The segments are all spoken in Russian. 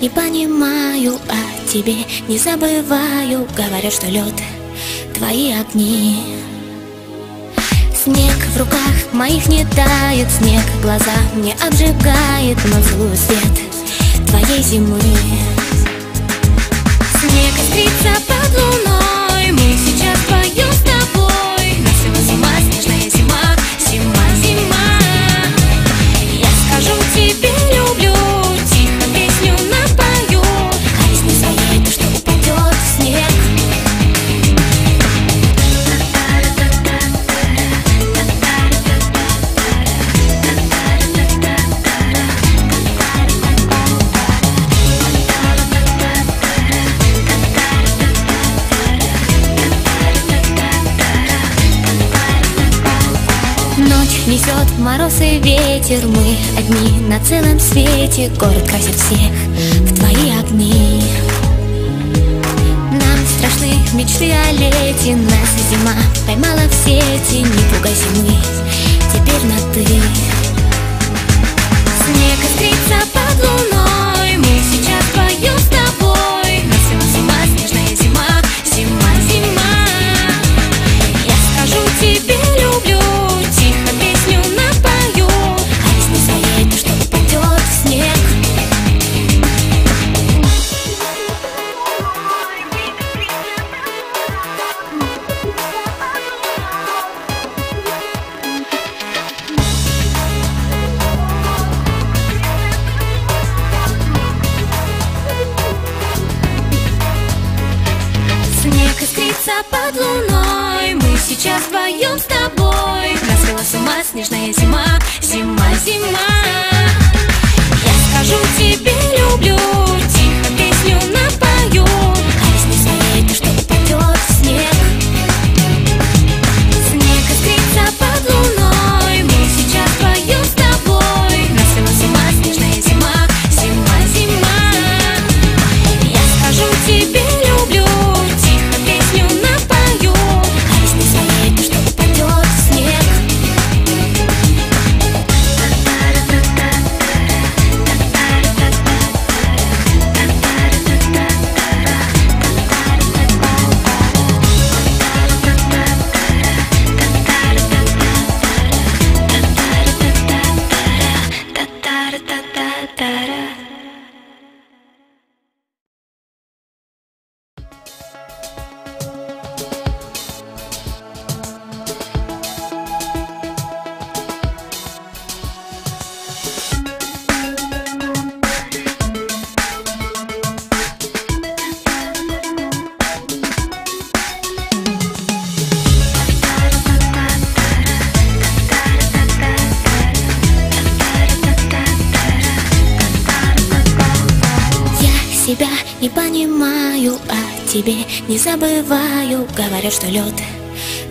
не понимаю о тебе Не забываю, говорят, что лед Твои огни. Снег в руках моих не тает Снег глаза мне обжигает Но целую свет твоей зимы. Снег искрится под несет мороз и ветер Мы одни на целом свете. Город красит всех в твои огни. Нам страшны мечты о лете Нас зима поймала в сети. Не пугай зимы, сейчас вдвоем с тобой себя не понимаю, а тебе не забываю. Говорят, что лед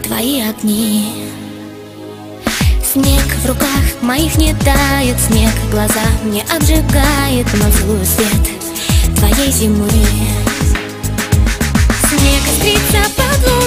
твои огни. Снег в руках моих не тает Снег глаза мне обжигает Но целую свет твоей зимы. Снег искрится под луной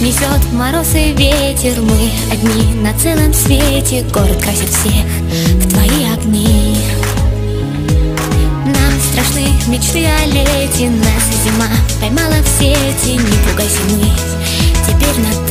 несет мороз и ветер Мы одни на целом свете. Город красит всех в твои огни. Нам страшны мечты о лете Нас зима поймала в сети Не пугай зимы, теперь на